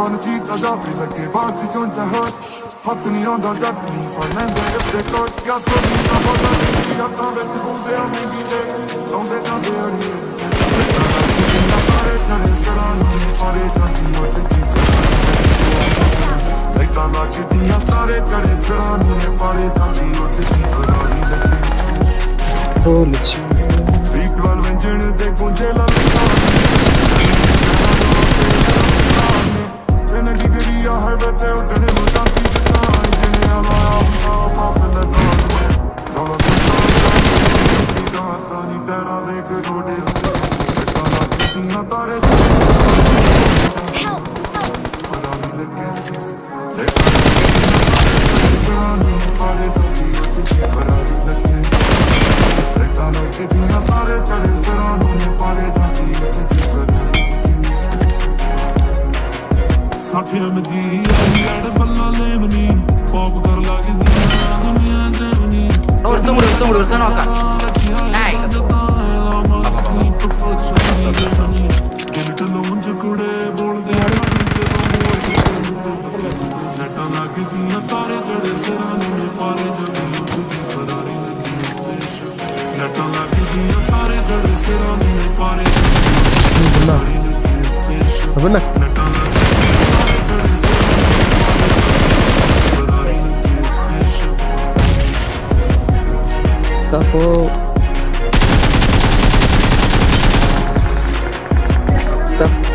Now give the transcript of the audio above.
ਮਨ ਚੀਟਾ ਜਾਵੇ ਲੱਗੇ ਬਾਸ ਚੋਂ ਚਾਹ ਹੱਥ ਨਹੀਂ ਆਉਂਦਾ ਜੱਟ ਨਹੀਂ ਫੜ ਲੈਂਦੇ ਇੱਥੇ ਕੋਟ ਗਿਆ ਸੋਨੀ ਦਾ ਬੋਲਾ ਦੀ ਹੱਥਾਂ ਵਿੱਚ ਬੂਜ਼ਿਆ ਮਹਿੰਗੀ ਦੇ ਲਾਉਂਦੇ ਜਾਂਦੇ ਅੜੀ ਤਾਰੇ ਚੜੇ ਸਰਾਂ ਨੂੰ ਪਾਰੇ ਜਾਂਦੀ ਉੱਠ ਦੀ ਲਾਈਟਾਂ ਲੱਗਦੀਆਂ ਤਾਰੇ ਚੜੇ ਸਰਾਂ ਨੂੰ ਪਾਰੇ ਜਾਂਦੀ ਉੱਠ ਦੀ ਫਰਾਰੀ ਲੱਗੀ ਹੋਲੀ ਚੀ V12 ਇੰਜਣ ਦੇ ਗੁੰਝੇ ਲਲਕਾਂ ਤੇ ਉੱਡਣੇ ਨੂੰ ਜਾਂਦੀ ਜਿੱਦਾਂ ਇੰਜਣ ਆਲਾ ਹੁੰਦਾ ਪਾਪ ਲਜ਼ਾਨ ਰੋਲਾ ਸੁਣਦਾ ਦਾਤਾ ਨੀ ਟੈਰਾਂ ਦੇ ਕੇ ਰੋਡੇ ਟੱਕਾਂ ਲੱਗਦੀਆਂ ਤਾਰੇ ਫਰਾਰੀ ਸਾਠਿਆਂ ਮਜੀ ਲੜ ਬੱਲਾ ਲੈਵਨੀ ਪੌਪ ਕਰ ਲੱਗਦੀ ਆ ਦੁਨੀਆ ਜਮਨੀ Tunggu, tunggu dulu, tunggu dulu, kan Oka. Naik. Guilt ਲੋਂਜ ਕੁੜੇ ਬੋਲਦੇ ਨਟਾਂ ਲੱਗਦੀਆਂ ਤਾਰੇ ਜੜੇ ਸਿਰਾਂ ਨੂੰ ਪਾਰੇ ਜੜੀ ਉੱਠਦੀ ਫਰਾਰੀ ਲੱਗੀ ਸਪੇਸ਼ਲ ਨਟਾਂ ਲੱਗਦੀਆਂ ਤਾਰੇ ਜੜੇ ਸਿਰਾਂ ਨੂੰ ਪਾਰੇ ਜੜੀ ਬੁੱਲਾ ਲੱਗੀ ਸਪੇਸ਼ਲ ਬੁੱਲਾ stuff up.